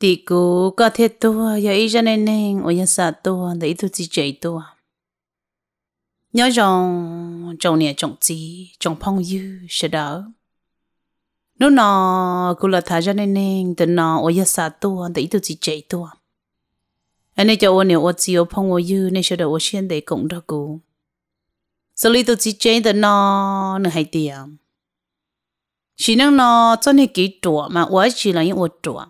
thì cô có thể tua giờ ý cho nên nên ở nhà xa tua để ý tôi chỉ chạy tua nhớ rằng trong nhà trong gì trong phong dư, sẽ đỡ. Nếu nó cô là thà cho nên nên từ nó ở nhà xa tua để ý tôi chỉ chạy tua anh ấy cho anh ấy ở chỉ ở phong ở dư, nên sẽ đỡ ở xuyên để cũng đó cô xử lý tôi chỉ chạy từ nó nữa hay tiền. Chỉ năng nó cho nên kỹ trộn mà ở chỉ là những ở trộn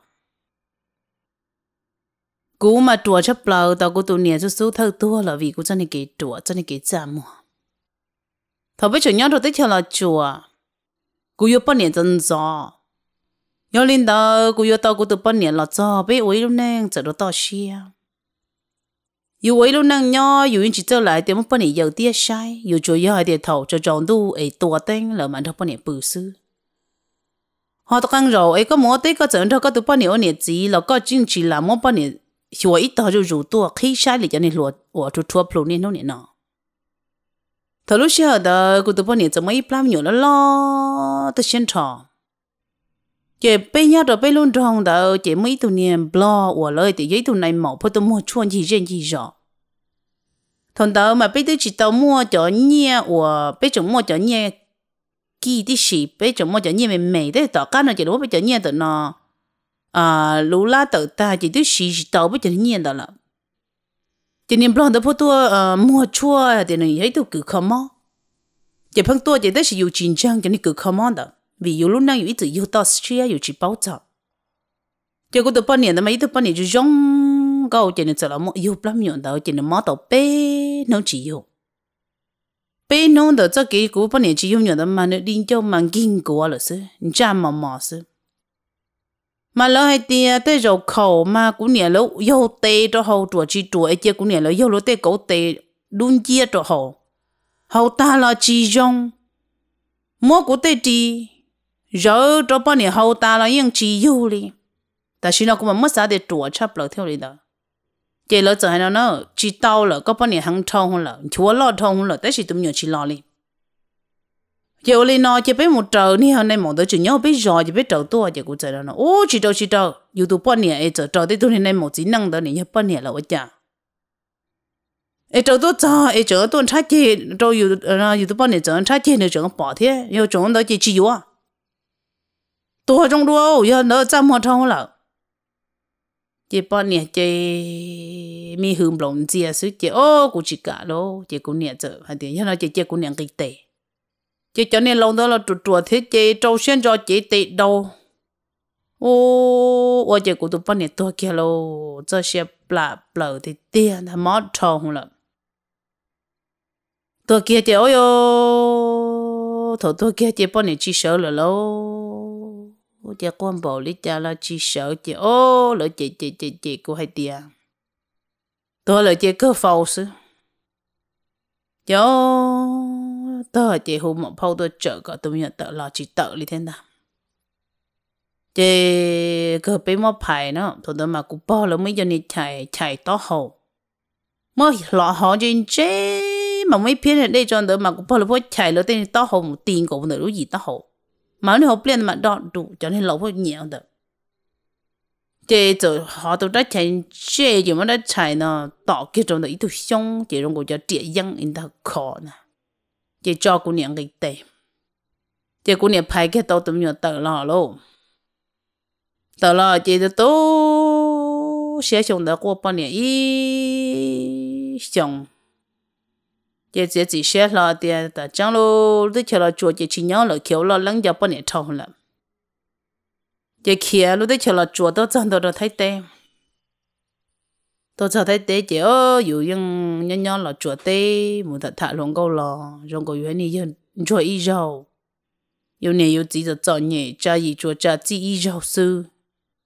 cú mà chùa chấp lâu tao cô tụ nhẹ số thâu tua là vì cô chân nên cái chùa chân nên cái chạm mua thọ bây giờ nhớ được tới theo là chùa. Cú yêu bao nhiêu chân gió nhớ lên đó cú yêu tao cú tụ bao nhiêu là gió bây ấy nè giờ đó tao xia. Yêu ấy nè nhớ yêu chỉ trở lại thì một bao nhiêu giờ tia sai yêu chùa yêu hai tia thầu cho chọn tu ấy tua tên là mà thọ bao nhiêu bự sư họ tao căng rồi, ấy có mua tới có trận thôi, có tụ bao nhiêu nhiêu gì là có chính chỉ là mua bao nhiêu หัวอีต่อจะรู้ตัวขี้ใช่หรือจะในหลัวหัวจะทัวพลูนี่นู่นนี่เนาะถ้าลูกเชื่อเด้อกูตัวปนี่จะไม่ปล้ำอยู่แล้วล่ะตัวเช่นชอเจ็บไปยาดไปลุ่นทองเด้อเจ็บไม่ตัวเนี่ยบล้อหัวเลยแต่ยี่ตัวในหมอพอตัวมัวชวนยี่เจนยี่จอทอนเด้อมาไปตัวจีตัวมัวจ่อเนี่ยหัวไปจ่อมัวจ่อเนี่ยกี่ที่สิไปจ่อมัวจ่อเนี่ยไม่ไม่ได้ต่อการเราจะรู้ไปจ่อเนี่ยตัวเนาะ à lũ la tự ta chỉ tôi xì xì tàu với chân nhiên đó là. Chỉ niệm blòng đó phụ tua à ờ, mua chua à, thì nó thấy tôi cứ không mò. Chỉ phăng chỉ sử dụng chiến tranh cho nên cứ không mò đó. Vì yêu lúc nào yêu tự yêu xia yêu chỉ bảo trợ chỉ có tôi bao nhiêu đó mà ít tôi bao nhiêu chỉ giống câu chỉ nên sợ là mua yêu lắm nhiều đó chỉ nên mò tàu bé nó chỉ yêu bé nó đó cho cái cú bao nhiêu chỉ yêu nhiều đó, mà nó đi cho mà kinh của là sư cha mà mà sư mà lỡ hay tia tới rồi khẩu mà cũng nhẹ lỡ yêu tê cho hậu chùa chi chùa ấy chia cũng nhẹ lỡ yêu lỡ tê cổ tê đun chia cho hậu hậu ta là chi rong mua của tê chi rồi cho bao nhiêu hậu ta là yên chi yêu đi ta xin nó cũng mà mất sao để chùa chấp lỡ theo đi đó. Chỉ lỡ giờ hay nó nó chỉ tao lỡ có bao nhiêu hàng thông lỡ, chúa lo thông lỡ, tới chỉ tụm nhiều chỉ lo đi giờ lên nó chỉ biết một trâu ni hôm nay một tới chuyện nhau biết rồi chỉ biết trâu tua chỉ cũng chạy nó ô chỉ trâu chỉ trâu dù tụ bao nhiêu ấy trâu trâu đấy tôi này một chỉ năng đó này nhớ bao nhiêu là vậy chả ấy trâu tua cho ấy trâu tuần trái chỉ trâu dù nó dù tụ bao nhiêu trâu trái chỉ nó trâu bỏ thế. Yêu trâu đó chỉ chỉ yêu à tôi trong đua yêu nó chăm hoa thông là. Chỉ bao nhiêu chỉ mi hương lòng chia sự chỉ ô cũng chỉ cả lô. Chỉ cũng nhẹ giờ hay tiền thì nó chỉ chỉ cũng nhẹ kinh tế chị cho nên lâu đó là trụ trụ thế chị trâu xuyên cho chị tị đâu. Ô ô chị cũng tụi bạn này tôi kia lô cho xe bla bla thì tiền là mất trâu không lắm tôi kia chị ôi, ô thôi tôi kia chị bạn này chỉ sợ là lô. Chị quan bảo lý cha là chỉ sợ chị ô, lỡ chị chị chị chị cũng hay tiền tôi là chị cứ phao sư cho tớ chỉ hù một phâu tôi trợ cả tôi nhận tớ lo chỉ tớ đi thế nào chị cơ bị mò phải nó thôi tôi mà cũng bao là mấy giờ này chạy chạy to hồ mà lọ họ trên chế mà mấy phiên này đây cho tôi mà cũng bao chạy mới tên to hồ một tiền của nó gì to hồ mà nó học liền mà đọt đủ cho nên lâu phải nhiều được chế giờ họ tụi đã chạy chế gì mà đã chạy nó tỏ cái trong đó ít tôi xong chị trong của chơi trẻ dân in ta khó nè chị cho cô niệm cái tệ. Chị cô niệm phải cái tàu tụm nhiều tờ lò lô tờ lò chị tôi tố sẽ dùng được qua bao nhiêu ý dùng chị chỉ chỉ sẽ lo thì ta chẳng lô tôi chờ là chùa chị chỉ nhớ là kiểu lo lắng giờ bao nhiêu thâu lắm. Chị kia lúc tôi chờ là chùa tôi chẳng được thấy tệ tôi cho thấy tế chỉ ơ, dù nhưng nhân nhân là chùa tế một thật thà luôn câu lò rong câu yuan đi dân chùa y giàu yêu này yêu chỉ cho cho nhẹ, cha gì chùa cha chỉ y giàu sư,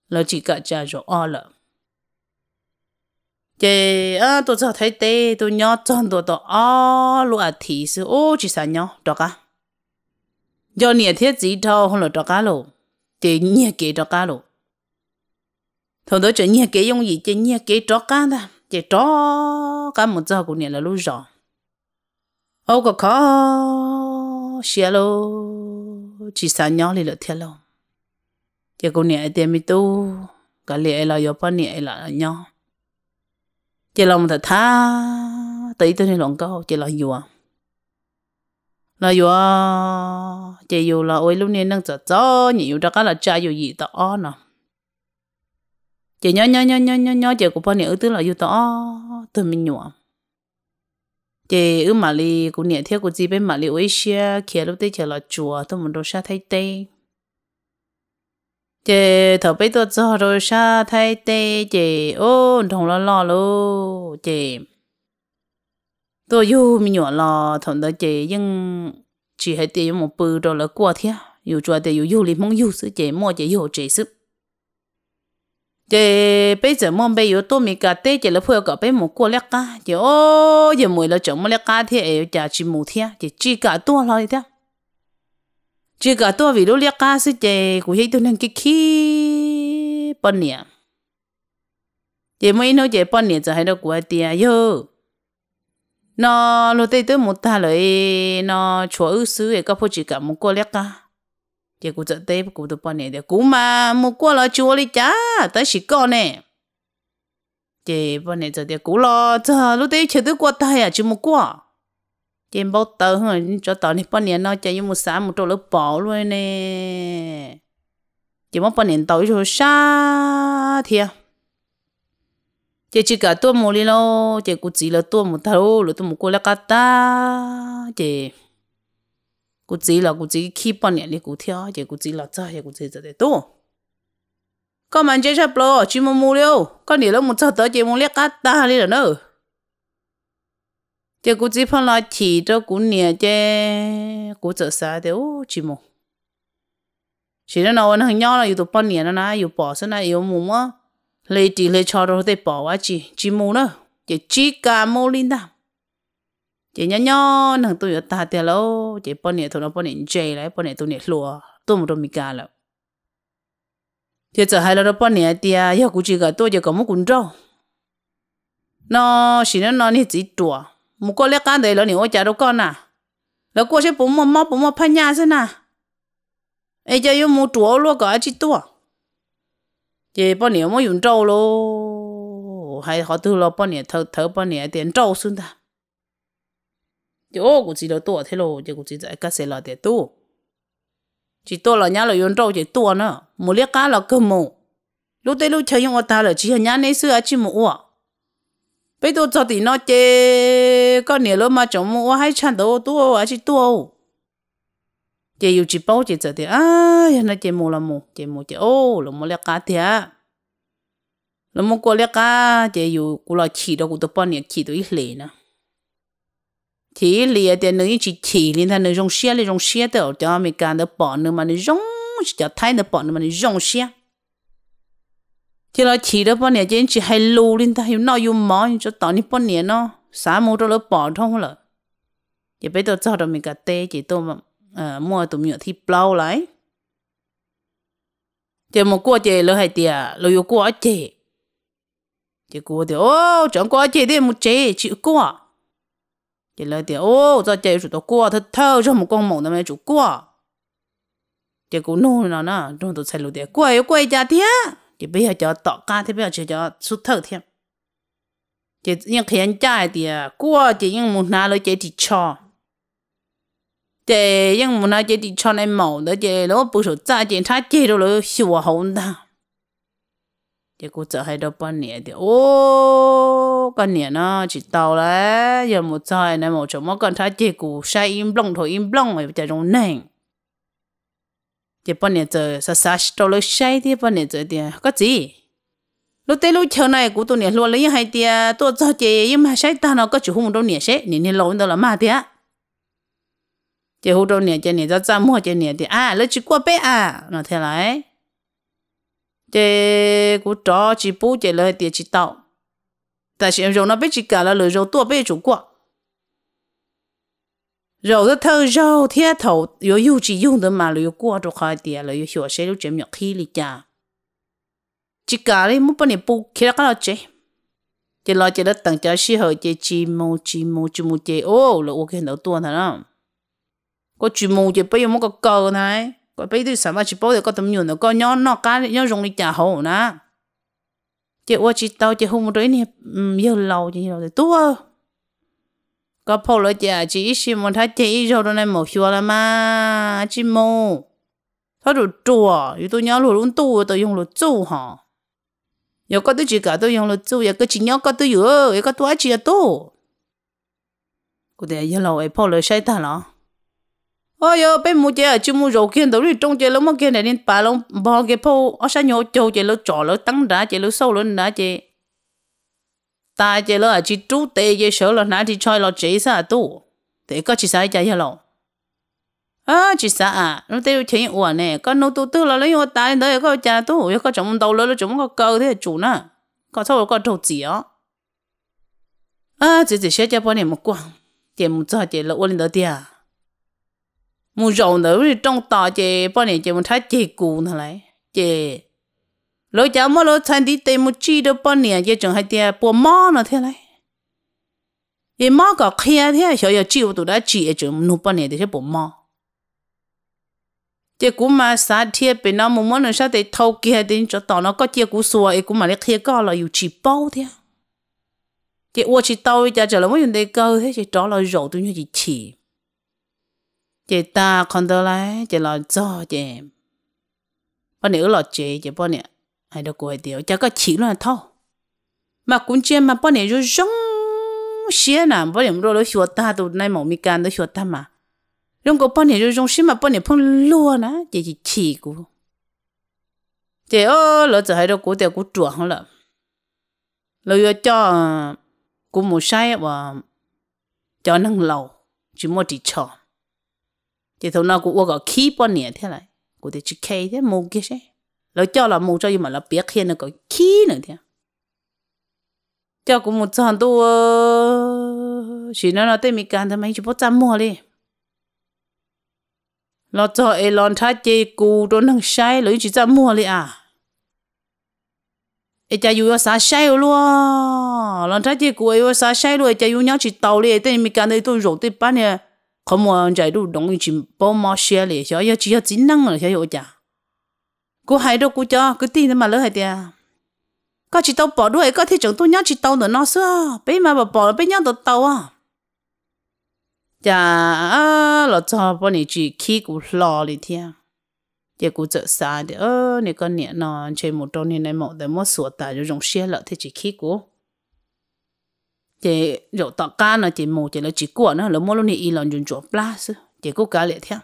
là chỉ cả cha rồi o lợ. Chị à tôi cho thấy tế, tôi nhớ chọn tôi tôi o luôn à thì sư, ô chỉ sao nhớ đó cả do nhẹ thiết gì đâu không là đó cả lộ chị nhẹ kế đó cả lộ thằng đó chỉ nhẹ cái dùng gì chỉ nhẹ cái chó cá ta. Chỉ chó cá một giờ cũng nhẹ là lúc rõ ô, có khó. Xia lô. Chỉ sao nhỏ đi là thiệt lô chỉ cũng nhẹ tiền mi tu. Cả lẽ là yếu bao nhiêu là nhỏ chỉ là một thật tha tí tôi nên lòng câu chỉ là yo là yo chỉ yo là ôi, lúc này nâng cho cho nhiều đó cái là cha yo gì đó nè chỉ nhớ nhớ nhớ nhớ nhớ nhớ chỉ cũng bao nhiêu thứ là yêu đó tôi mình nhớ. chỉ ở mà li cũng nhớ theo của gì bên mà li ôi xia, kia lúc đấy chỉ là chùa tôi muốn đồ xa thấy tê. Chị thở bây giờ cho đồ xa thay tê chị ô thằng lo lo lô chị tôi yêu mình nhỏ lo thằng đó chị nhưng chỉ hay tiền một bự đó là qua thế yêu cho thì yêu yêu liền mong yêu sự chị mua chị yêu chị sức chị bây giờ mong bây giờ tôi mình cả tê chị là phải gặp bây một qua lắc cá. Chị ô giờ mười là chồng một lắc cá thế chị chỉ một thiên chị chỉ cả tua lo thế chỉ cả tua vì lúc liếc cá sẽ chơi cũng thấy tôi nên cái khí bao nhiêu chỉ mấy nó chơi bao nhiêu cho hay đâu của tiền yo nó lúc đấy tôi một ta lại nó chúa ư xứ có phải chỉ cả một cô liếc cá chỉ cũng giờ đấy cũng được bao nhiêu để cũng mà một cô là chúa đi chả tới chỉ con nè chỉ bao nhiêu giờ để cũng lo cho lúc đấy chỉ tôi qua tay à chỉ một cô trên bao tờ hơn cho tờ này bao nhiêu nó chạy một sáng một chỗ lớp bỏ luôn nè chỉ một bao nhiêu tàu rồi xa thì à chỉ chỉ cả tôi mua đi lo chỉ cũng chỉ là tôi một thầu rồi tôi một cô là cả ta chỉ chỉ là cũng chỉ khi bao nhiêu đi cũng theo chỉ cũng chỉ là cha chỉ cũng chỉ là tôi có mà chơi sắp bao, chỉ mua mua liêu có nhiều lúc mua sao tới chỉ mua liếc cả ta đi rồi nữa chỉ cú chỉ phong là chỉ cho cú nhẹ chứ cú sao thì ô chỉ mua. chỉ là nào nó nhỏ là yêu tụ bao nhiêu nó yêu bỏ xong là yêu mua mua, lấy chỉ lấy cho rồi để bỏ quá chỉ chỉ mua nữa chỉ chỉ cả mua linh đó chỉ nhỏ nhỏ nó tụi ta tiền lâu chị bọn này thôi, nó bọn này chơi lại, bọn này tôi này lúa tôi một đâu mi cả 了 thì giờ hai lâu bọn này tiền à, yêu cú chỉ cả tôi chỉ có một cuốn trâu nó chỉ nó nó này chỉ đùa một con lẽ cá đấy là nhiều chả đâu con à. Là cô sẽ bấm mà mò bụng mà phanh nhà thế nào ai giờ yêu một chúa luôn cả chỉ tua chị bọn này mới dùng trâu luôn hay họ từ lâu bọn này thở thở bọn này tiền trâu xuống ta chỗ của chị đó tua thế lo giờ của chị dạy các xe là để tu chị tua là nhá là yon trâu chị tua nữa một liếc cá là cơ mù lúc đấy lúc chơi yon ta là chị nhá nấy xưa chị mù à bây giờ cho thì nó chê có nhiều lắm mà chồng mù hay chăn đầu tua à chị tua chị yêu chị bao chị giờ thì à hiện nay chị mù là mù chị mù chị ô là mù liếc cá thì à là mù có liếc cá chị yêu qua là chị đó cũng tập bao nhiêu chị đó ít lệ nữa thì lìa thì nó chỉ chỉ lên thằng nó dùng xe lên dùng xe đâu cho mình 干 được bỏ nữa mà nó dùng cho thay được bỏ nữa mà nó dùng xe thì nó chỉ đó bao nhiêu chuyện chỉ hay lù lên ta hiểu nó hiểu mỏ cho tao ni bao nhiêu nó sáng mua cho nó bỏ thông rồi thì bây giờ cho đó mình cả tê chỉ tôi mà ờ, mua tụi mình thì bao lại thì một qua chị lỡ hay tiệt lỡ yêu qua chị thì qua thì ô chẳng qua chị thì một chị chị qua thì lỡ thì ô cho chị chủ tao qua thật thơ cho một con mộng nó mới chủ qua thì cũng nôn nó nè trong tụi xe lù thì qua qua cha thiệt bây giờ cho tọ ca thì bây giờ chỉ cho xuất thở thêm chỉ những khi trai thì qua chỉ những một nào lấy chỉ cho để những một nào chỉ cho này màu đó chỉ nó bù số giá chỉ thay chỉ rồi nó hiệu hậu đó thì cô chờ hai đâu bao nhiêu thì ô con nè nó chỉ tàu là giờ một trời này một chỗ mà con thấy chỉ cũ sai im lông thôi im lông mà chạy trong nền chỉ bọn nè giờ sa sa tàu lấy sai thì bọn nè giờ thì có gì lúc tới lúc chiều này cũng tôi nè luôn lấy hai tia tôi cho chị im mà sai ta nó có chủ hùng đâu nè sẽ nè nè lâu đâu là mà tia chị hùng đâu nè chị nè cho cha mua chị nè thì à lấy chỉ qua bé à nó thế lại chị cũng cho chị bố chị lấy tiền chị tàu tại sao nó cả là lời rồi tua bé chủ qua rồi đó thơ rồi thiết thầu có yêu chỉ dùng được mà rồi qua được hai tiền rồi hiểu sẽ lúc chém nhọc khi đi cha chỉ cả đi muốn bao nhiêu bu khi đó là chỉ lo chỉ đó tặng cho sĩ hội chỉ chỉ mù chỉ mù chỉ mù chỉ ô là ok đầu tuần đó có chỉ mù chỉ bây giờ muốn có cờ này có bây giờ sản phẩm chỉ bao giờ có tấm nó có nhỏ nó cá nhỏ dùng đi trả hậu nè chị qua chị tao, chị không rồi nè yêu lâu chị lâu thì tua có phô lỡ chị à, chị xí một thái chị rồi đó này một xua là mà chị mô thôi rồi chùa yêu tôi nhớ luôn luôn tu tôi dùng luôn chu hả? Yêu có tôi chỉ cả tôi dùng luôn chu yêu có chị nhớ có tôi yêu yêu có tôi chỉ là tu cô để yêu lâu ấy phô lỡ sai ta rồi ôi yo bên mua chơi ở mua rượu kia đâu đi trong chơi lắm mà kia này nên bà lông bò cái phô ở sao nhổ chơi chơi lỡ trò lỡ tăng đá chơi lỡ sâu lỡ đá chơi ta chơi lỡ à chỉ trú tê chơi sâu lỡ nãy thì chơi lỡ chế sa tu. Thế có chỉ sai chơi hello à chỉ sa à nó tiêu tiền của nè có nô tu tư là lấy hoa ta đó có chơi tu có chồng đầu lỡ chồng có cơ thế chủ nè có sao có trâu gì á à chỉ chỉ sẽ chơi bao nhiêu một quăng tiền một giờ tiền lỡ ôn lên đó tiền một rồng nữa thì trong tàu chè bao nhiêu chè một thái chè cù nữa lại. Chè. Lối cháu mà lối thành đi tìm một chi đó bao nhiêu chè chẳng hay tiền bộ mò nữa thế này ye mò cả kia thế, sợ giờ chịu tụi đã chỉ cho nụ bọn em thì bộ mò. Chè cú mà sa thiệt bên nó muốn nó sao để thâu kia đến cho tao nó có chè cú xua ấy cú mà lấy kia có là yêu chỉ bao thế. Chè ô chỉ tao giờ chờ là mấy vấn đề cơ, thế chỉ đó là rổ tôi như chỉ chỉ chị ta còn đó lại chị lo cho chị, bao nhiêu lo chị chị bao nhiêu hay được quay điều chắc có chỉ luôn thôi. Mà cũng chỉ mà bao nhiêu rồi giống xía nè bao nhiêu rồi nó xua ta tụi này mỏ mi can nó xua ta mà. Rong có bao nhiêu rồi giống xí mà bao nhiêu phong lúa nè chị chỉ chỉ cô chị ô lỡ giờ hay đâu cú tiểu cú chuột không lợ lỡ giờ cho cô một sai và cho năng lâu chỉ mua chỉ cho thì thằng nào cũng uống khí bao nhiêu thế này cũng để chỉ khí thế mua cái gì lỡ cho là mua cho nhưng mà là biết khi nó có khí nữa thế cho cũng một trăm đô chỉ nó là tên mình can thì mấy chỉ bắt trăm mua đi lo cho ai lon thắt chê cù đồ năng sai lưỡi chỉ trăm mua đi à ai cha yêu sa sai luôn lon thắt chế cù yêu sa sai luôn ai cha yêu nhau chỉ tàu đi tên mi cái này tôi rồi tôi bán nè không muốn chạy đủ đồng chỉ bao mà xe liền cho yêu chỉ yêu chính năng rồi, cho yêu chả. cô hay đâu cô cho, cứ tin mà lỡ hay tiệt có chỉ tàu bỏ đuôi có thể chúng tôi nhau chỉ tàu nữa, nó xưa. Bây mà bỏ bỏ bây nhau tàu à chả là cho bọn này chỉ khi cũng lo đi theo giờ cũng sợ xa thì, ơ, này con nhẹ nó chơi một trong này một để một sửa tài rồi dùng xe lợ thì chỉ khi chị rồi tọt cá nó chị mù chị là chị của nó là mua luôn đi y lần dùng chỗ plus chị cũng cả lệ theo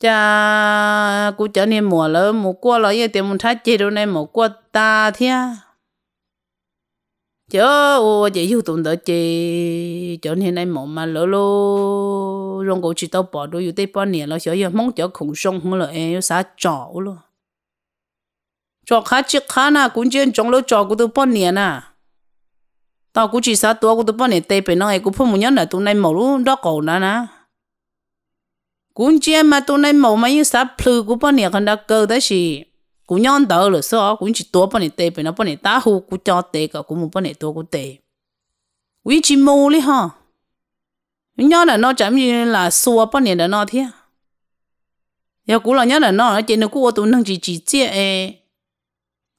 cha cũng chả nên mùa lỡ, mùa qua lỡ giờ tiền muốn tháng chị đâu này một qua ta theo chớ ô, chị yêu tụng đỡ chị cho nên này mộng mà lỡ lô. Rong cổ chị tao bỏ đôi yêu tây bao nhiêu lỡ sợ yêu mong cho khủng sông không lỡ em yêu xã trọ luôn trọ khá chiếc khá na cũng chỉ trong lỡ trọ của tôi bao nhiêu na tao cũng chỉ xã tua cũng tôi bao này tây bên nó cũng phong một nhớ là tụi này mộng luôn, đó cổ na nè. Cũng chỉ mà tụi này mộng mà như sao plư cũng bao này con đã cơ đó gì cũng nhon đỡ rồi sao cũng chỉ tua bọn này tê bên nó bọn này ta hu cũng cho tê cả, cũng muốn bọn này tua cũng tê. Quý chỉ mù li ha nhon là nó chẳng như là xua bọn này là nó thế. Giờ cú là nhớ là nó ở trên nó cú tụi nó chỉ chỉ chết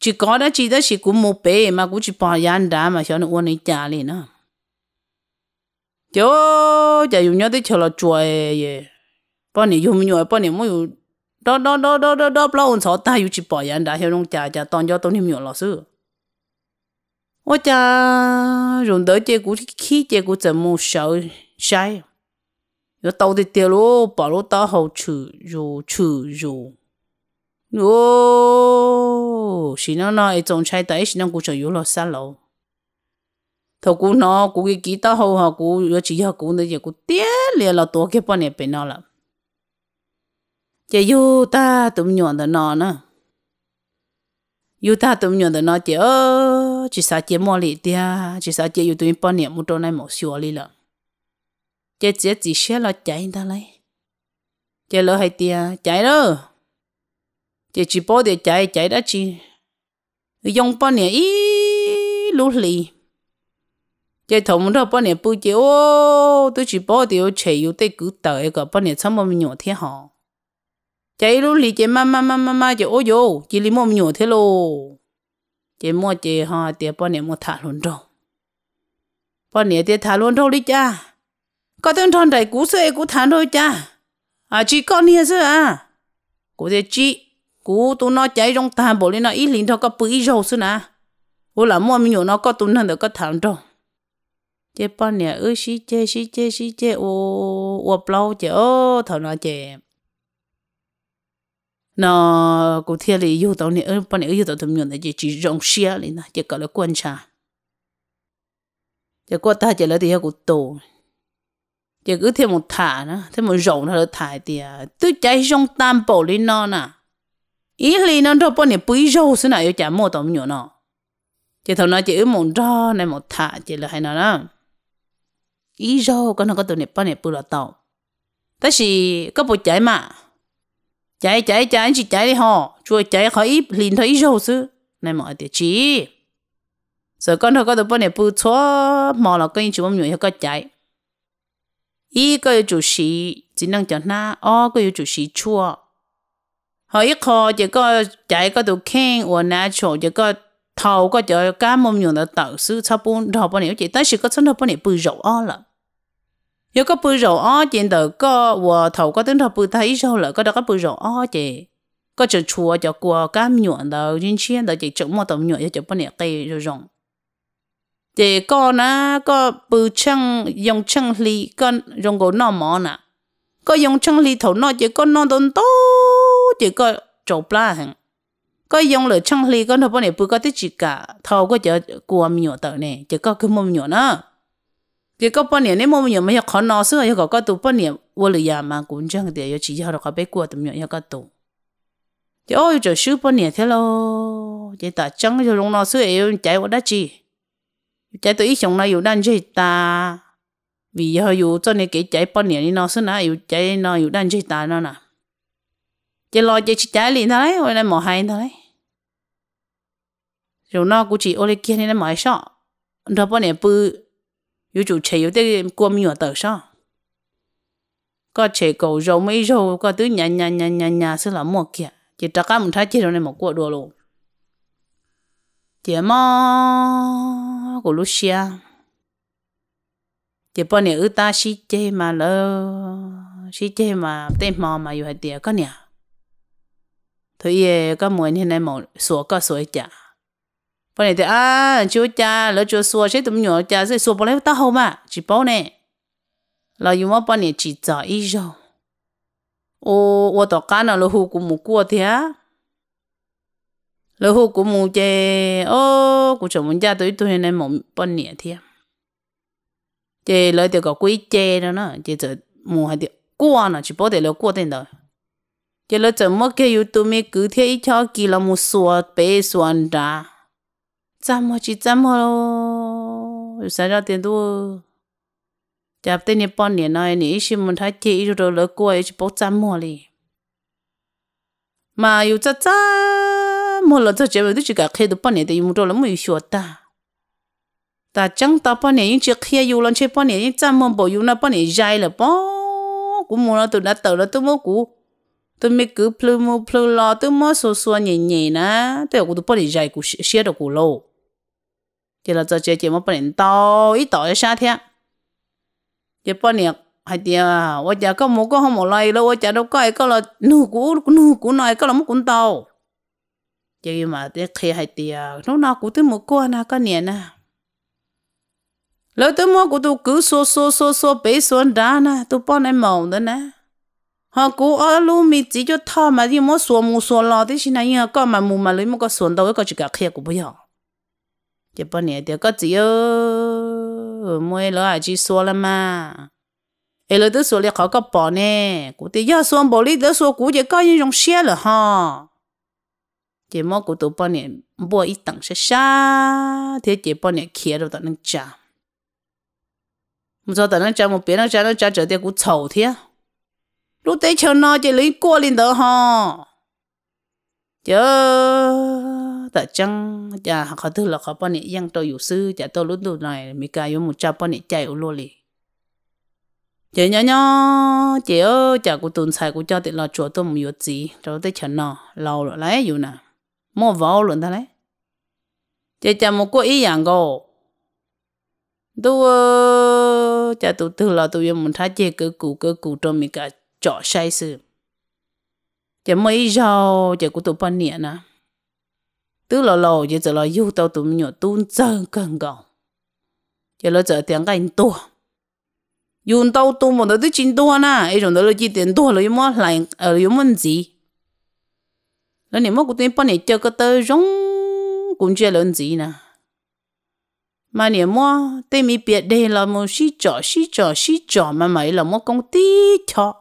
chỉ có đó, chỉ đó chỉ cũng một bé mà cũng chỉ bỏ yan đã mà cho nó uống này trả liền nữa chỗ giờ dùng nhớ tới chờ là chuối bao nhiêu dùng nhiều bao này mới dùng. Đó đó đó đó đó đó bao nhiêu ta dùng chỉ bỏ yan đã hiểu không trả trả toàn cho tôi nhiều lão sư ôi cha dùng tới chơi cũng khi chơi cũng 怎么 sợ sai rồi tao thì tiêu lô, bỏ lô tao hậu chữ rồi chữ rồi ô xí nó nó ấy trồng trái đấy xí nó cũng chơi lo xa lâu thầu cú nó cú cái kỹ tao hầu họ cú yo chỉ họ cú nó giờ tiếc liền là tổ cái bọn này bên nó là giờ yo ta tụm nhọn đó nó nữa yo ta tụm nhọn đó nó chỉ ơ chỉ sao chỉ mua lì tia chỉ sao chỉ yo tụi bọn này một trong này một xíu lì là chỉ chỉ chỉ xe là chạy ta lấy chỉ lỡ hay tia chạy đâu chỉ chỉ bỏ để chạy chạy đó chị. Dùng bao nhiêu ý lũ lì. Chỉ thùng đó bao nhiêu bự chỉ ô, tôi chỉ bỏ để chạy yêu tới cứ đợi cái bao nhiêu chăm bao nhiêu thế hả chạy lũ lì chỉ mà mà mà mà mà chỉ ô yo chỉ lì mồm nhổ thế lô. Chỉ mua chỉ ha để bao nhiêu mua thả luôn rồi bao nhiêu để thả luôn rồi đi cha. Có tên thằng đại cú sợi cú thả rồi cha. À chỉ con nhiều chứ à. Cú thì chỉ cú tụi nó chạy trong thả bộ lên nó ít liền thôi, có bự rồi chứ nè ô làm mua mình nó, có tụi nó được, có thằng đó chế bao nè ơi xí chế xí chế xí chế ô ô bao chế ô thằng nó chế nó cụ thiệt là yêu tao nè ở ba nè yêu tao thằng nhổ là chỉ chỉ rong xia lên nè chỉ có là quan sát chỉ có ta chỉ là thì cụ tổ chỉ cứ thêm một thả nữa thêm một rộng nó thả thì tôi chạy trong tam bộ lên nó nè ý li nó đâu bao nhiêu bấy râu xí nào yêu chả mua tôm nhựa nó chỉ thằng nó chỉ một rau này một thả chỉ là hay nó đó ý con nó có tụi này bao nhiêu bự là ta chỉ có bộ cháy mà cháy cháy cháy chỉ cháy họ chua cháy khỏi ít liền thấy râu xí này mọi địa chỉ rồi con nó có tụi bao nhiêu bự chó mò là con chỉ một nhựa có cháy ý có yêu chủ chỉ năng cho na o có yêu chủ sĩ chua họ ít khó chỉ có chạy có tụ khen và nà chỗ chỉ có thầu có chỗ cá mông dùng là tạo sư sao bún thầu bao nhiêu chỉ tới sự có sẵn thầu bự rậu o là nếu bự rậu o chỉ đỡ có và thầu có tính thầu bự thấy sao là có đó có bự rậu o chỉ có chỗ chùa chỗ qua cá nhọn đầu riêng chiên đầu chỉ chỗ mua tầm nhọn chỗ bao nhiêu cây rồi rộng thì có na bự chân dùng chân lì con dùng gỗ nọ mỏ nè có dùng chân lì thầu nọ chỉ có nọ tồn tốt tiêu có chỗ bla hẳn có dùng lửa chăng ly con nó bọn này bự có tích chỉ cả thầu có chở của mình nhỏ tờ này chỉ có cứ mồm nhỏ nữa chỉ có bọn này nếu mồm nhỏ mà khó nói xưa yêu có tụ bọn này vô lửa nhà mà cũng chẳng để yêu chỉ cho nó có bé của tụi nhỏ yêu có tụ chỉ ôi chờ sư bọn này thế lo chỉ ta chăng cho lúc nó xưa yêu chạy qua đó chi chạy tới ít chồng nó yêu đang chơi ta vì giờ yêu cho nên cái chạy bọn này nó xưa nó yêu chạy nó yêu đang chơi ta nó nè chỉ lo chỉ trái liền thôi rồi là mỏ hay thôi rồi nó cũng chỉ ô lê kia nên mỏi sợ đó bọn này bự. Yếu chủ chế yếu tới qua mi ở tờ sợ có chế cầu râu mấy râu, có tứ nhà nhà nhà nhà nhà sẽ là mua kia chỉ chắc cả một thái chỉ rồi này một cuộc đồ luôn. Chỉ mò của Lucia. Chỉ bọn này ư ta, xí chế mà lơ, xí chế mà tên mò mà yêu hay tiệt có nè thôi cái muốn thế này một số cái số chả bọn này thì à chú cha lỡ chú số sẽ tụm nhỏ cha sẽ số bọn này tao hậu mà chỉ bao nè là dùng mà bọn này chỉ cho ít rồi ô ô tao cá nào lỡ hụt cũng một cua thế lỡ hụt cũng một chè ô cũng chồng muốn cha tới tụi này một bọn này thì chè lỡ thì có quý chè đó nó chè giờ mua hay thì cua nó chỉ bao để lỡ cua tên đó chè lỡ giờ mất cái youtube mi cứ thế ít cho kỳ là một xua bé xua ra chăm mà chỉ chăm mà lo sao ra tiền đua chạp tên nhật bản年này nè chỉ muốn thấy chị rồi lỡ qua chỉ bốc chăm mà đi mà yêu cha cha mà lỡ cho chị mới chỉ cả khi được bản年thì yêu rồi lỡ mới hiểu ta ta chẳng ta bản年chỉ khi yêu lần chỉ bản年chăm mà bảo yêu na bản年dài là bao cũng muốn là tôi đã tự là tôi muốn cũng tôi mới cứ plu mu plu lo tôi mới xô xô nhẹ nhẹ nè tôi cũng tôi bỏ đi dạy cũng xé được cũng lâu chỉ là cho chơi chơi mà bỏ đến tao ít tao xa thế chỉ bỏ nè hay thì à tôi chả có một cái không một lời đâu tôi chả đâu có ai là nụ cũ nụ cũ này có là một cuốn tao chỉ mà để khi hay thì à nào cũng tôi một con nào có nè nè lỡ tôi mua của tôi cứ xô xô xô xô bế xuống đá nè tôi bỏ này mỏng đó nè họ cú ở lu mi chỉ cho thọ mà đi mua xuống mua xuống lo thế xin này có mà mua mà lấy một cái xuống đâu có chỉ cả kia cũng bây giờ. Chỉ bao nhiêu thì có chỉ ở mua lo lỡ chỉ xuống là mà. Ai lỡ tới xuống là khó có bỏ nè. Cụ thì giờ xuống bỏ đi tới xuống cụ chỉ có những dòng xe là ha chỉ mua cụ tụ bao nhiêu mua ít tặng sẽ xa. Thế chỉ bao nhiêu kia đâu tận năng trả một số tận năng trả một bên năng trả năng trả trở tiền cụ chầu thế lúc tới chờ nó chỉ lấy qua lên đó ha chứ tại chăng, chả khó thứ là khó bọn này yang tôi yếu sư, chả tôi lúc đầu này mi cả yếu một cha bọn này chạy luôn đi chị nhớ nhớ chị ơi chả của tuần sai của cho tiền là chùa tôi một yếu gì cho tới chấn nó lâu rồi lấy yếu nè mua vào luôn ta lấy. Chỉ chả một cô ý yang cô tôi chả tôi tư là tôi yếu một thái chế cứ cụ cứ cụ cho mi cả chọn sai sự. Chỉ mấy giờ chỉ cũng tụi bọn nhiêu nè. Từ lò lò chỉ giờ lò yêu tao tụi nhỏ tuôn chân cần gọn. Chỉ lò giờ tiếng cái tua. Dùng tao tụ một đứa chín tua nè. Ấy rồi đó là chỉ tiền tua là mua lại ở yêu muốn ờ, gì? Là nếu mà cũng tụi bọn nhiêu cho cái tơ rong cũng chưa lớn gì nè. Mà nếu mà tên mi biết đây là một xí trò xí trò xí trò mà mấy là một công ty cho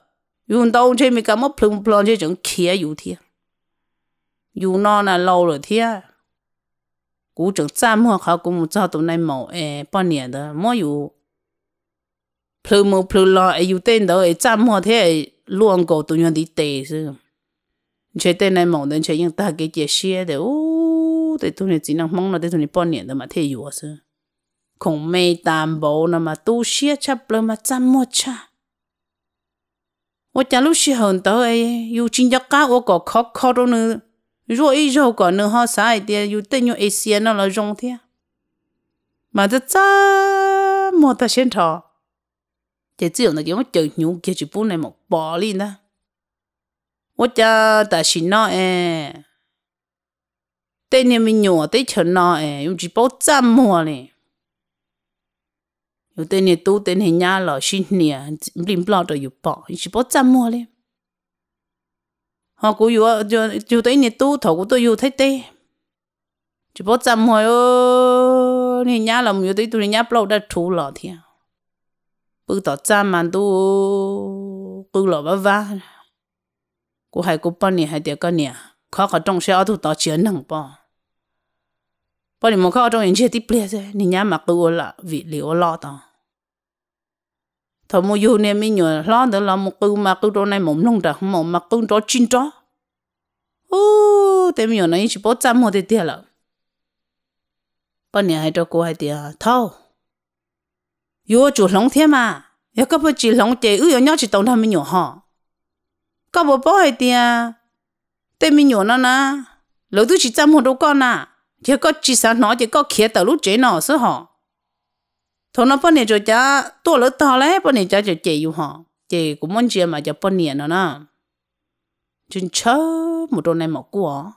yêu là dùng đâu trên mình cả mất plum plum chỉ chẳng kia yêu thiệt yêu nó là lâu rồi thiệt cú chẳng chăm hoa khảo cũng một cho tụi này màu ê, bao nhiêu đó. Mỗi yêu plum plum lo, ê yêu tên đó, ê chăm hoa thế luôn cổ tụi nhau đi tệ chứ. Chế tên này màu đến chế những ta cái chế xe de ô để tụi này chỉ năng mong là để tụi này bao nhiêu đó mà thế yêu chứ. Không mê tam bộ nó mà tu xe chấp lên mà chăm mua cha. 我假如时候到哎，有真正家我个考考到呢，若一若个呢好啥一点，有等于一些那了用的，嘛这这么大现场，这只有那点我就牛给就不能么暴力呢，我家但是那哎，对你们牛对成那哎，用只包怎么嘞？ 有的你都等你家老新年，领不了都有包，你是包怎么嘞？họ cũng yêu cho cho tới nhiệt tu thầu cũng tôi yêu thấy tê chỉ bảo chăm hồi ơ thì nhá là nhiều tới tôi nhá bao đã thu lọ thì bự tỏ chăm mà tu bự lọ ba va cô hay cô bao nhiêu hay tiệt cái nè khó khó trong xe tu tỏ chuyện nặng bao bao nhiêu mà khó trong yên chuyện tiếp liền thế nên nhà mặc tôi là vị liệu lo tao thọ mua yêu nè mình nhớ lo đó là một cú mà cú đồ này mồm nông đã mồm mà cú đó chín đó ô thế mình nhớ này chỉ bỏ trăm một tiền là bao nhiêu hay cho cô hay tiền thâu yêu chủ lòng thế mà yêu các bác chỉ lòng chơi ư nhau chỉ tông thằng mình nhớ họ các bác bỏ hay tiền thế mình nhớ nó na lỡ tôi chỉ trăm một đồ con à chỉ có chỉ sao nó chỉ có khía tàu lúc chế nó số họ. Thôi nó bọn này cho cha tôi lỡ to lấy bọn này cha cho chị yêu họ. Chị cũng muốn chị mà cho bọn này nó nè chân chớ, một đôi này một của.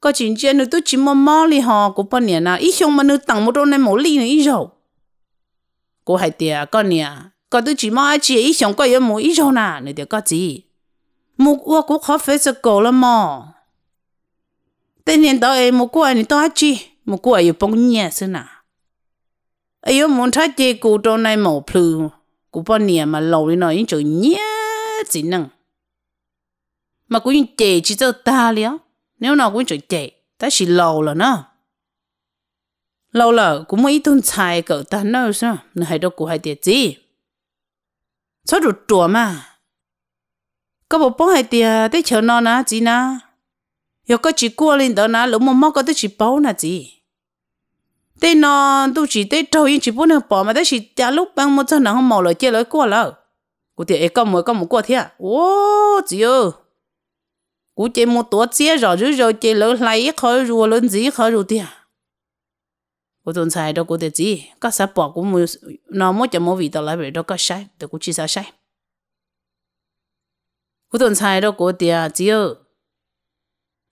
Có chuyện chị nữa tôi chỉ mong mò li họ của bọn này nè ít không mà nữa tặng một đôi này một ly nữa ít rồi cô hay tiệt con nè có tôi chỉ mong chị ít không có yêu một ít rồi nè nữa tiệt có gì? Một quả cũng khó phải sự cổ lắm mà tên nhân đó ấy một quả này to chi một quả yêu bông nhẹ xí nà ấy yêu muốn thay chế cụ trong này mổ plu cụ bông nhẹ mà lâu đi nói chỗ nhẹ chỉ năng mà cũng chế chỉ cho ta liao nếu nào cũng chỗ chế ta chỉ lâu rồi nó lâu là cũng ít tuần xài cỡ ta nó sao nó hay đâu cụ hay tiệt gì sao được chùa mà có bộ bông hay tiệt tới chờ nó nà chỉ nà nè gì nè giờ có chỉ qua lên đó nè lúc mà mò có tới chỉ bao nè gì tên nó tu chỉ tên trâu yên chỉ bốn nửa bỏ mà đấy chỉ trả lúc bằng một trăm năm không mò lời chơi lời qua lỡ cụ thể có một có một qua thế ô chị ơi cụ chơi một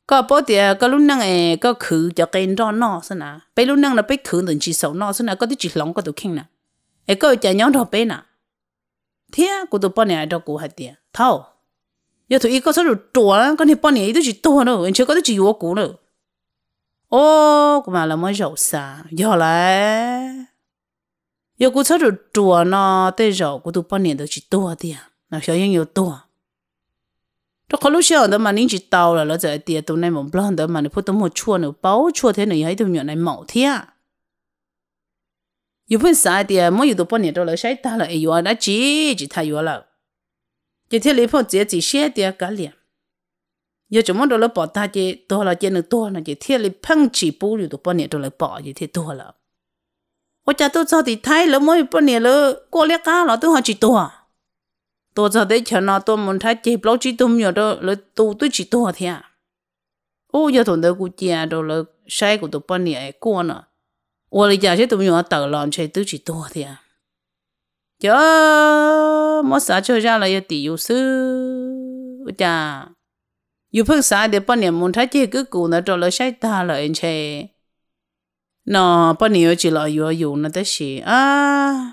tổ chơi rồi rồi rồi chơi lỡ lại khỏi rồi lớn gì khỏi rồi thế cụ tuần sai đó cụ thể gì có sao bỏ cụ mua nó mới cho mua vị đó lại về đó có sai để cụ chỉ sao sai cụ tuần sai đó cụ thể chị ơi có bố tiệt có lúc năng ấy có khử cho cái đó nó xem nào bây lúc năng là bây khử đừng chỉ sầu nó xem nào có tí chỉ lòng có tụ kinh nè. Ấy có chả nhóm đó bây nè. Thế cô tụ bao nhiêu đó cô hay tiệt thâu giờ tụi có số được chùa có thể bao nhiêu đó chỉ to nữa. Anh chưa có tí chỉ vô cũ nữa. Ô, cô mà là mới giàu xa giờ lại giờ cô số được chùa nó tới rồi cô tụ bao nhiêu đó chỉ to tiệt nó sẽ nhiều to đó có lúc xưa đó mà nín chỉ tàu là nó giờ tiệt tụi này một lần đó mà nó phụ tụi một chua nữa bao chua thế này hay tụi nhỏ này mỏ thế à 有份啥的，没有都半年到了，晒大了，哎呦，那几几太远了。今天离谱自己写的个脸，有怎么到了把大姐多了，见得多了，今天离碰起不有都半年到了把今天多了。我家都早的太了，没有半年了，过了家了都好几多。多 tôi giờ đấy chờ nó, tôi muốn thấy chế bao chỉ tôm nhỏ đó lấy tu tôi chỉ tu thế ô, giờ thằng đó cũng chia à, đồ lấy sai của tôi bán nhẹ quá nè ô lấy giờ chế tôm nhỏ tao làm chế tôi chỉ tu thế à giờ mất sao cho ra là cái tiêu sư. Cha yêu phước sai để bán nhẹ muốn thấy chế cứ cũ nó cho lấy sai ta là anh chế nó bán nhẹ chỉ là yêu yêu nó tới à.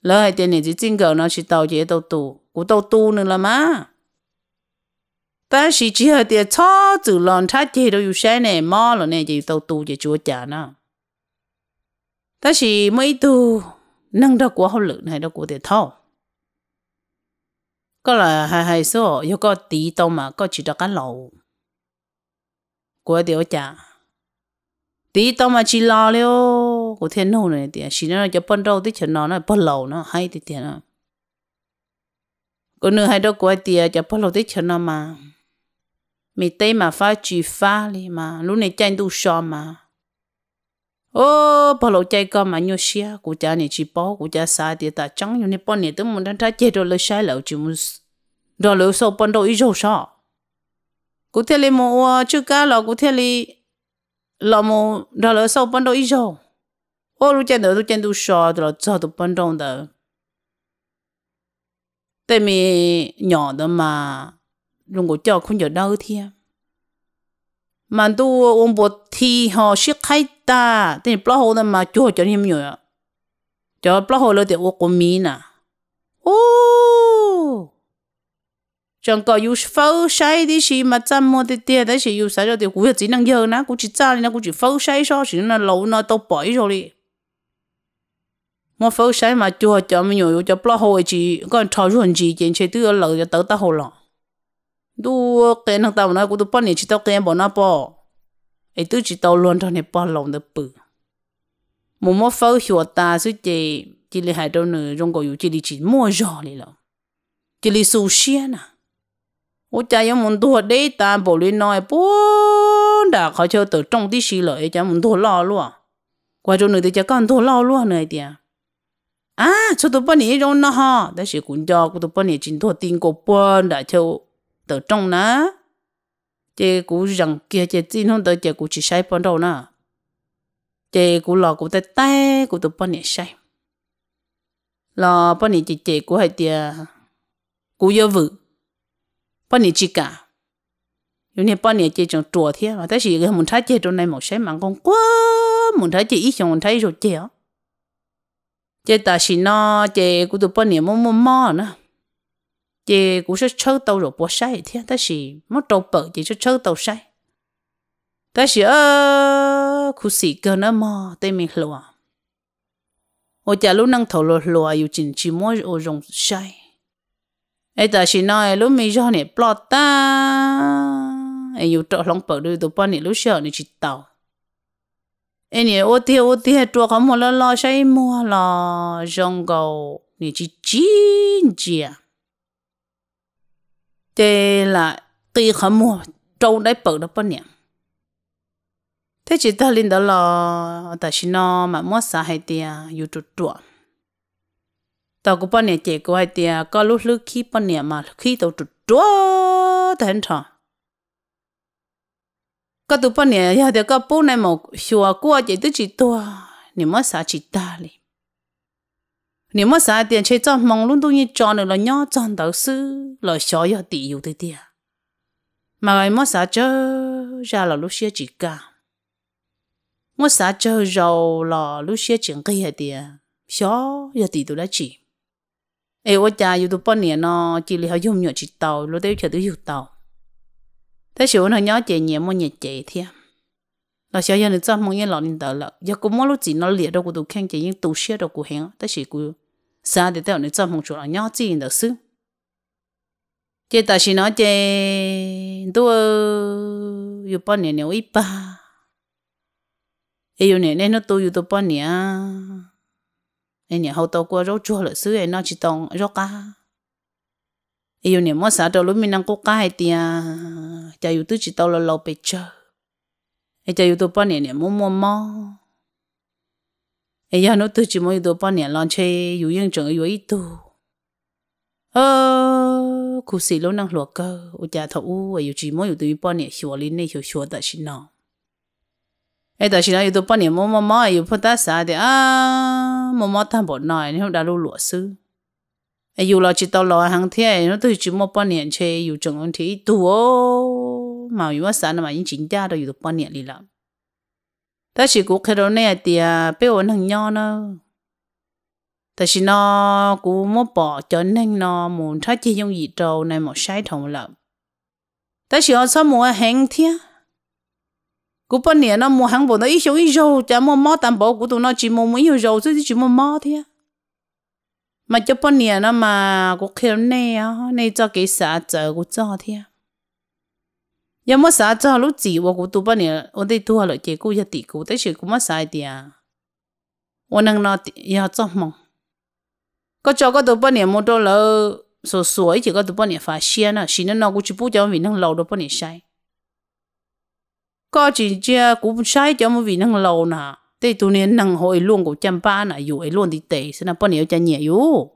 lỡ hai tiền này chỉ chính gạo nó chỉ tàu chỉ tàu tù. Cũng tàu tù nữa là má. Ta chỉ chỉ hai tiền cho từ lon thắt chế đâu yêu xe này mò là này chỉ tàu tù chỉ chúa trả nó. Ta chỉ mấy tù nâng đó của hậu lực này đó của tiền thâu có là hai hai số có có tí tàu mà, có chỉ đó cái lẩu của tiền trả tí tàu mà chỉ lo liêu có thiên nô này thì xin nó cho bận đâu thì cho nó nó bận lâu nó hay thì tiền nó còn nữa hay đâu có tiền cho bận lâu thì cho nó mà mì tây mà pha chỉ pha đi mà lúc này chạy đủ sò mà ô bận lâu chạy con mà nhiều xe cô cha này chỉ bỏ cô cha xa thì ta chẳng nhiều này bận này tôi muốn đang trái chạy rồi lấy sai lẩu chỉ muốn rồi lấy sau bận đâu ít rồi sao cô thể là mua chưa cá là cô thể là là mua rồi lấy sau bận đâu ít rồi ô lúc rồi đó mà dùng của cho không giờ đâu mà tu ông bố thi họ sẽ khai ta thì bao hồ mà cho cho niệm nhiều cho bao hồ là ô có nè ô chẳng có yêu phâu sai đi xí mà chăm mua thì tiền đấy xí yêu sai rồi thì cũng chỉ năng giờ nè cũng chỉ trả nè cũng chỉ phâu sai sao chỉ là lâu nó tao bỏ rồi đi mà phẫu sai mà chú chưa cho mình nhiều cho bao hồ chỉ, còn thảo luận chỉ kiến chế tư lỡ cho tới ta hồ lọ. Đủ cái năng tao nói cũng tụi bọn này chỉ tao cái bọn nó bỏ ấy tụi chỉ tao luôn cho này bỏ lòng được bự. Mà mà phẫu hiểu ta suy chế chỉ là hai đầu nữa trong cổ chỉ là chỉ mua rõ này lọ. Chỉ là sầu xiên à ủa, cha em muốn thua đấy, ta bảo lên nói bốn đã khó chơi từ trong tí xí lợi, cha muốn thua lo luôn qua chỗ này thì cha con thua lo luôn này tiệt đi à cho tụi bọn này trong nó ha đó là cũng cho tụi bọn này chính thua tiền của bọn đã cho từ trong nè chị cũng rằng kia chị tin không tới chị cũng chỉ sai bọn đâu nè chị cũng lo cũng tay tay cũng tụi bọn này sai lo bọn này chị chị cũng hay tia cũng yêu vợ bọn này chỉ cả有年半年这种昨天嘛，但是个门他这种来某些忙工，quá门他这一想门他一说这哦， chế ta xí nó chế cũng tụi bọn niệm mò mò mò nữa. Chế cũng sẽ chơi tàu rồi bỏ sai thế ta xí mất trâu bự chế sẽ chơi tàu sai ta xí ơ cũng xí cơ nó mò tên mình lùa ô chả lúc năng thầu lùa lùa yêu chỉnh chỉ mỗi ô rồng sai ấy ta xí nói lúc mình cho này plot ta ấy yêu trọ lòng bự đôi tụi bọn niệm lúc sợ này chỉ tàu ấy ô tiêu ô tiêu trọ không mua lo lo mua lo rong gầu này chỉ chín chia thế là tuy không mua trâu đấy bự đó bao nhiêu thế chỉ ta lên đó là ta xin nó mà mua sao hay tia yêu chút chuột tao cũng bao nhiêu chỉ có hay tiền, có lúc lúc khi bao nhiêu mà khi tao chuột chuột thành thọ có tụ bao nhiêu giờ thì có bố này một xua qua chị tự chỉ tua nếu mà sao chỉ ta đi nếu mà sao tiền chơi cho mong luôn tôi như cho nữa là nhỏ chọn đầu sư là xóa ya tỷ yêu thế tiền mà ai mà sao cho ra là lúc xưa chỉ cả 我啥就肉了，路些整个一点，小也地都来吃。诶，我家有都半年咯，只里还用药去刀，路都全都有刀。 thế xíu nó nhớ chị nhẹ mua nhẹ chị thì là xíu giờ nó cho mua nhẹ lọ nên đỡ lợ giờ cũng mua lúc chỉ nó liệt đâu cũng đủ khen chị nhưng tu sửa đâu cũng hẹn thế xíu cũng sao thì tao nó cho mua chỗ là nhớ chị đỡ xứ chị ta xí nó chị đua yêu bao nhiêu nhiều ít ba yêu nè nên nó tu yêu bao nhiêu nên nhà hậu tàu qua rốt chua lợ xứ ấy chỉ tông rốt cá yêu niệm mất sao đâu lúc mình đang cố cái hay tia, cha yêu tư chỉ tao là lâu bị chờ ai e cha yêu tư bao niệm niệm mua e mua mò ai giờ nó tư chỉ mua yêu tư bao niệm lo chơi yêu yên chẳng yêu ít tu. Ờ, Ơ cụ sĩ lâu năng luộc cơ u cha thầu u e ai yêu chỉ mua yêu tư bao niệm hiểu lý này hiểu hiểu tại xin nó ai tại xin nó yêu tư bao niệm mua mua mò yêu phát ta sao thì à mua mò tham bộ nói nếu đã lu lụa xứ ai yêu lo chỉ tao lo hàng thế nó tôi chỉ một bao niệm chơi yêu chồng ông thì tu ô mà yêu mà những chính gia đó yêu bao niệm đi làm ta chỉ cố cái đó này thì à, bây giờ hàng nhau nó. Ta chỉ nó cũng một bỏ cho nên nó muốn thay chỉ dùng gì trâu này một sai thòng lắm. Ta chỉ ở sao mua hàng thế. Cú bao nhiêu nó mua hàng bộ nó ít số ít số, chả mua mò tạm bộ của tụi nó chỉ mua mấy nhiều dầu chỉ mua mò thôi mà cho bao nhiêu nó mà cũng khéo nè nè cho cái xã chợ cũng cho thế có à. mà xã chợ lúc gì mà cũng tu bao nhiêu ở đây tu là chỉ cũng chỉ cũng tới chỉ cũng mà sai đi à. Ở năng nó giờ cho mong có cho có tu bao nhiêu mà đâu là số số ấy chỉ có tu bao nhiêu phát hiện à xin nó cũng chỉ bù cho mình năng lâu đâu bao nhiêu sai có chỉ chỉ cũng sai cho mình năng lâu nào thế tụi nên năng hội luôn của chăm ba nè dù ấy luôn thì tệ sẽ là bao nhiêu cho nhiều dù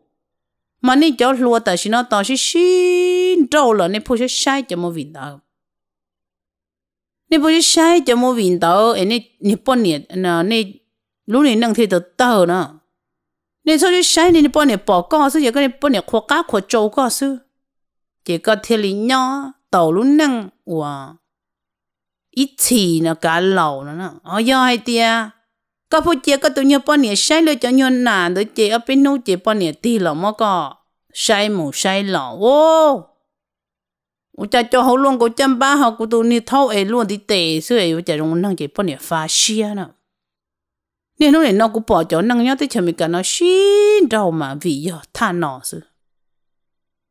mà nên cho lúa tại sao nó tao sẽ xin trâu là nên phụ sẽ sai cho một vị đó nên phụ sẽ sai cho một vị đó ấy nên nên bao nhiêu nè nên lúc này năng thì được tao nè nên sao sẽ sai nên bao nhiêu bỏ có sự cái bao nhiêu khoa cá khoa trâu có sự chỉ có thiên lý nhỏ tàu lúc năng wow 一起呢，搞老了呢，哦要还的， Campuchia có tụi nhau bao nhiêu sai lỗi cho nhau nà đối chế ở bên nô chế bao nhiêu tì là mà có sai mù, sai lọ, ô! U cha cho hậu luôn có chăm ba học của tụi nhau thâu ấy luôn thì tệ xưa ấy u cha rong năng chế bao nhiêu phá xia nè nè nó này nó cũng bỏ cho năng nhau tới chầm mình cả nó xin đâu mà vì giờ tha nọ sự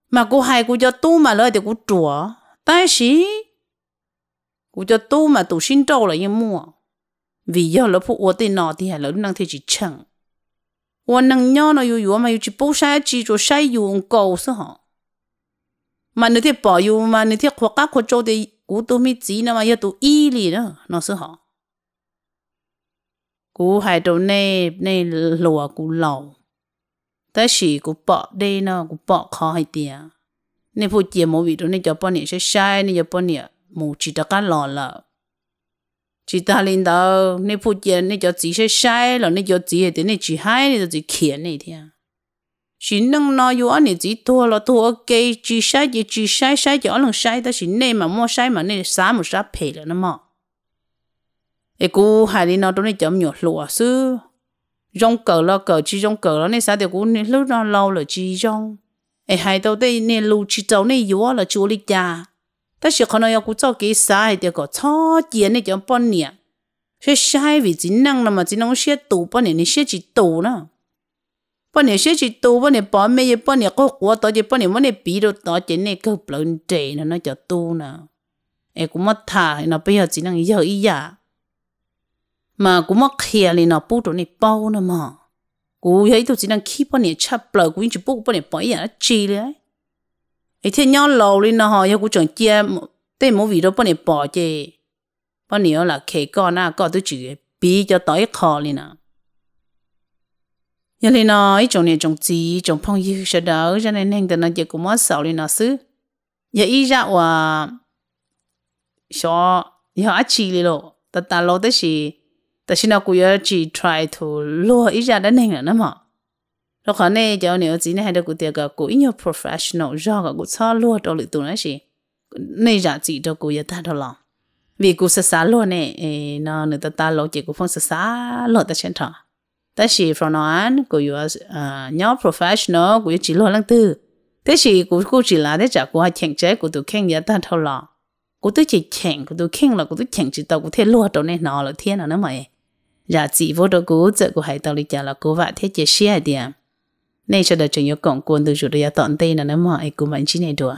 mà cô hai cô cho tu mà lời thì cô chùa tại sĩ cô cho tu mà tụ xin trâu là yên mua vì giờ lỡ phụ ủa tên nọ thì hả lỡ năng thế chỉ chẳng. Ủa năng nhỏ nó yêu yêu mà yêu chỉ bố sai chỉ cho sai yêu ông cầu sao hả? Mà nếu thế bỏ yêu mà nếu thế khoa cá khoa cho thì cú tôi mới chỉ nó mà yêu tôi y lì đó nó sao hả? Cú hai đầu này này lùa cú lâu, ta chỉ cú bỏ đây nó cú bỏ khó hay tiền nên phụ chị mỗi vị đó nên cho bọn nhỉ sẽ sai nên cho bọn nhỉ mù chỉ đã cá lò là chỉ ta lên đó nên phụ kiện nên cho chỉ sẽ sai là nên cho chỉ thì nên chỉ hai nên chỉ khiển này thế chỉ nâng nó yêu anh chỉ thua là thua cái chỉ sai chỉ chỉ sai sai cho lần sai đó chỉ nên mà mua sai mà nên xả một xả phê là nó mà ê, cú hai đi nó đó nên chấm nhột lụa sư rong cờ là cờ chỉ rong cờ là nên sao thì cú nên lúc nó lâu là chỉ rong. Ê, hai đâu đây nên lù chỉ trâu nên yêu là chú lý cha. 但是可能要古早给啥一点个超级那叫半年，所以下一位只能了嘛，只能写多半年，你写几多呢？半年写几多，半年半没有半年个活到就半年半年比到到就那个不能这呢，那叫多呢。哎，古么他那不要只能要一呀，嘛古么开哩那不着你包呢嘛，古有一度只能 keep 半年差不了，古一直不半年半呀，这嘞。 Ấy, thế nhau lâu lên nó họ yêu cũng chẳng chia tên mỗi vì đó bọn này bỏ chứ bọn này là kể con à con tôi chỉ bị cho tới khó lên à. Giờ lên nó ấy trong này trong gì trong phong yêu sẽ đỡ, cho nên nên nó chỉ cũng mất sợ lên nó xứ. Giờ ý ra và cho giờ ăn chi lên rồi ta ta lo tới gì ta xin nó cũng chỉ try to lo ý ra đến nên là nó mà rồi khả này cháu nếu chỉ này hay được cụ tiệc cả cụ nhiều professional do cả cụ cho luôn đó lựa tụi nó gì này giả chỉ cho cụ giờ ta đó lòng vì cụ sát sát luôn này nó người ta ta lo chỉ cụ phong sát sát luôn ta chân thọ. Ta chỉ from nó an cụ yêu nhau professional cụ chỉ lo lăng tư. Thế chỉ cụ cụ chỉ là để trả cụ hay khen chế cụ tụ khen giờ ta thâu lọ cụ tụ chỉ khen cụ tụ khen là cụ tụ khen chỉ tao cụ thế luôn đó này nó là thiên là nó mày. Giả chỉ vô đó cụ giờ cụ hay tao đi trả là cụ vậy thế chỉ share điểm à nên cho được chuyện yêu cộng quân từ chủ đề tận tây là nó mọi cũng vẫn chỉ này đùa.